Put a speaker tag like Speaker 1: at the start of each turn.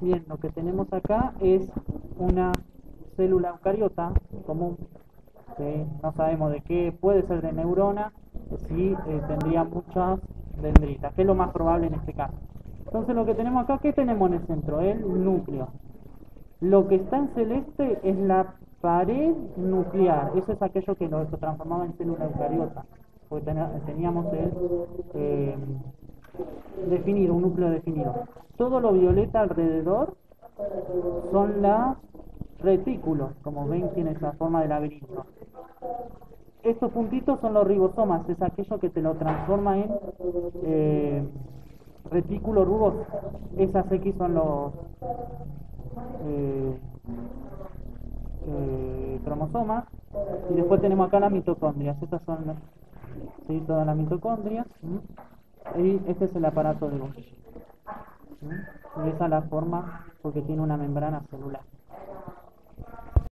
Speaker 1: Bien, lo que tenemos acá es una célula eucariota común, no sabemos de qué, puede ser de neurona, si eh, tendría muchas dendritas, que es lo más probable en este caso. Entonces lo que tenemos acá, ¿qué tenemos en el centro? El núcleo. Lo que está en celeste es la pared nuclear, eso es aquello que lo transformaba en célula eucariota, porque teníamos el eh, definido, un núcleo definido. Todo lo violeta alrededor son las retículos, como ven tiene esa forma de laberinto. Estos puntitos son los ribosomas, es aquello que te lo transforma en eh, retículo rugoso. Esas X son los eh, eh, cromosomas. Y después tenemos acá las mitocondrias. Estas son ¿sí? todas las mitocondrias. Y este es el aparato de Golgi. Y esa es la forma porque tiene una membrana celular.